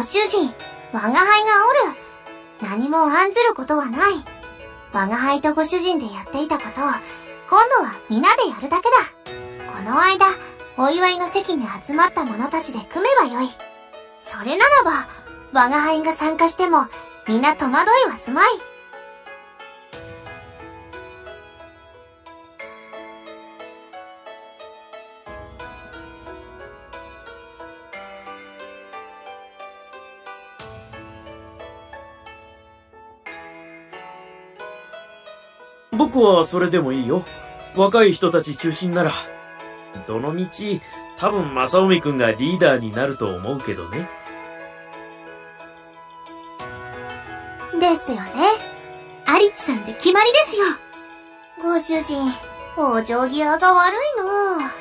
ご主人、我が輩がおる。何も案ずることはない。我が輩とご主人でやっていたことを、今度は皆でやるだけだ。この間、お祝いの席に集まった者たちで組めばよい。それならば、我が輩が参加しても、皆戸惑いはすまい。僕はそれでもいいよ。若い人たち中心なら。どのみち、多分正臣くんがリーダーになると思うけどね。ですよね。有津さんで決まりですよ。ご主人、お上際が悪いの。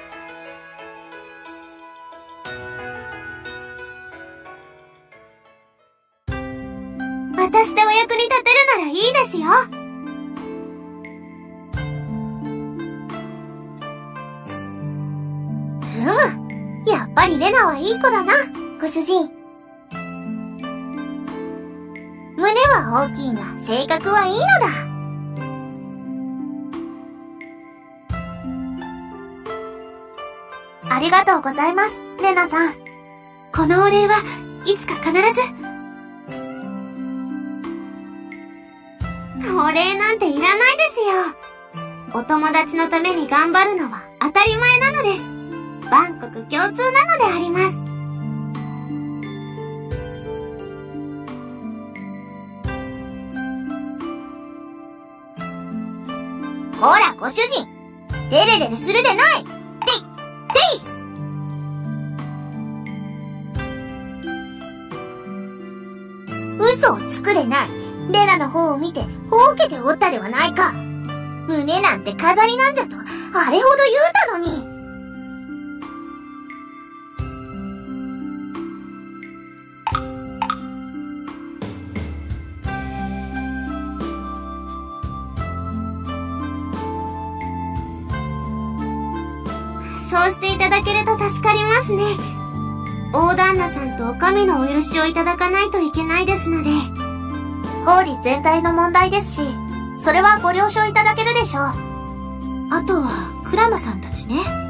私でお役に立てるならいいですよ。ぱりレナはいい子だな、ご主人。胸は大きいが性格はいいのだ。ありがとうございます、レナさん。このお礼はいつか必ず。お礼なんていらないですよ。お友達のために頑張るのは当たり前なのです。万国共通なのであります。ほら、ご主人デレデレするでないていてい嘘をつくでない。レナの方を見て、ほうけておったではないか。胸なんて飾りなんじゃと、あれほど言うたのに。そうしていただけると助かりますね。大旦那さんとお上のお許しをいただかないといけないですので。法理全体の問題ですし、それはご了承いただけるでしょう。あとは、クラマさんたちね。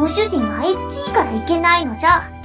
ご主人がエッチいからいけないのじゃ。